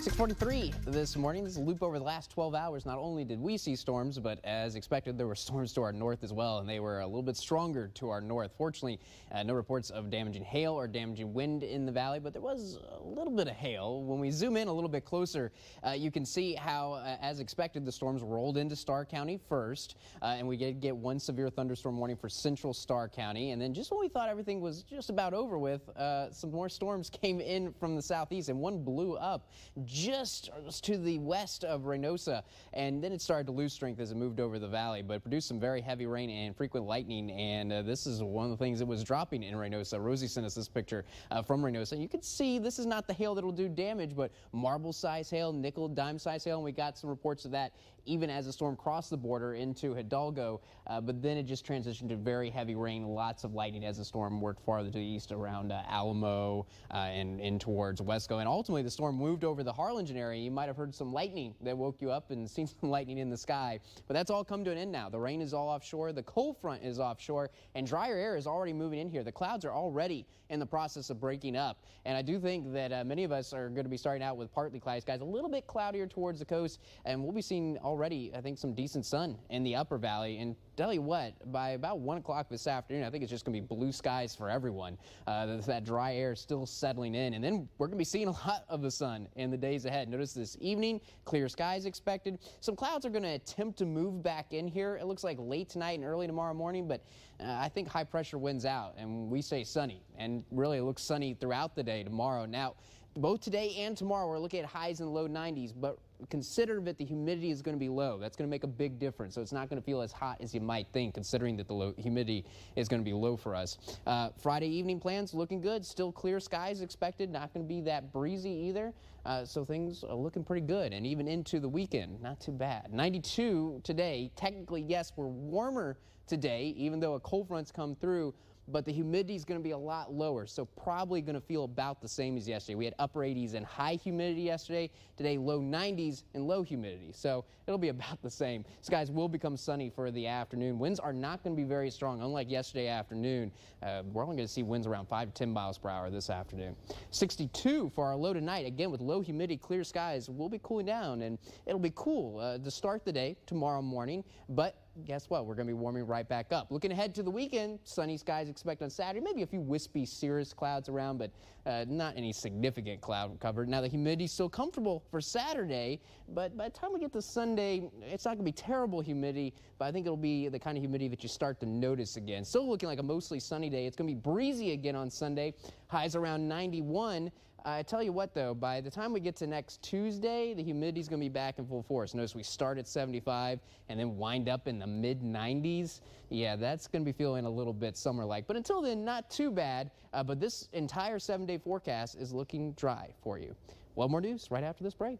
643 this morning. This loop over the last 12 hours. Not only did we see storms, but as expected, there were storms to our north as well, and they were a little bit stronger to our north. Fortunately, uh, no reports of damaging hail or damaging wind in the valley, but there was a little bit of hail. When we zoom in a little bit closer, uh, you can see how, uh, as expected, the storms rolled into Starr County first, uh, and we did get one severe thunderstorm warning for central Starr County. And then just when we thought everything was just about over with, uh, some more storms came in from the southeast, and one blew up just to the west of Reynosa, and then it started to lose strength as it moved over the valley, but produced some very heavy rain and frequent lightning, and uh, this is one of the things that was dropping in Reynosa. Rosie sent us this picture uh, from Reynosa. You can see this is not the hail that will do damage, but marble size hail, nickel, dime size hail, and we got some reports of that even as the storm crossed the border into Hidalgo, uh, but then it just transitioned to very heavy rain, lots of lightning as the storm worked farther to the east around uh, Alamo uh, and in towards Weslaco, and ultimately the storm moved over the Harlingen area. You might have heard some lightning that woke you up and seen some lightning in the sky. But that's all come to an end now. The rain is all offshore. The cold front is offshore. And drier air is already moving in here. The clouds are already in the process of breaking up. And I do think that uh, many of us are going to be starting out with partly cloudy skies, a little bit cloudier towards the coast. And we'll be seeing already, I think, some decent sun in the upper valley. And tell you what, by about 1 o'clock this afternoon, I think it's just going to be blue skies for everyone. Uh, that dry air is still settling in. And then we're going to be seeing a lot of the sun in the days ahead. Notice this evening, clear skies expected. Some clouds are going to attempt to move back in here. It looks like late tonight and early tomorrow morning, but uh, I think high pressure wins out, and we say sunny. And really, it looks sunny throughout the day tomorrow. Now, both today and tomorrow, we're looking at highs in the low 90s, but consider that the humidity is going to be low. That's going to make a big difference. So it's not going to feel as hot as you might think, considering that the low humidity is going to be low for us. Uh, Friday evening plans looking good. Still clear skies expected. Not going to be that breezy either. Uh, so things are looking pretty good. And even into the weekend, not too bad. 92 today. Technically, yes, we're warmer today, even though a cold front's come through but the humidity is going to be a lot lower, so probably going to feel about the same as yesterday. We had upper 80s and high humidity yesterday. Today, low 90s and low humidity, so it'll be about the same. Skies will become sunny for the afternoon. Winds are not going to be very strong, unlike yesterday afternoon. Uh, we're only going to see winds around 5 to 10 miles per hour this afternoon. 62 for our low tonight. Again, with low humidity, clear skies, we'll be cooling down, and it'll be cool uh, to start the day tomorrow morning, but guess what? We're going to be warming right back up. Looking ahead to the weekend, sunny skies expect on Saturday. Maybe a few wispy cirrus clouds around, but uh, not any significant cloud cover. Now, the humidity's still comfortable for Saturday, but by the time we get to Sunday, it's not going to be terrible humidity, but I think it'll be the kind of humidity that you start to notice again. Still looking like a mostly sunny day. It's going to be breezy again on Sunday. Highs around 91. I tell you what, though, by the time we get to next Tuesday, the humidity is going to be back in full force. Notice we start at 75 and then wind up in the mid 90s. Yeah, that's going to be feeling a little bit summer-like. But until then, not too bad. Uh, but this entire seven-day forecast is looking dry for you. Well, more news right after this break.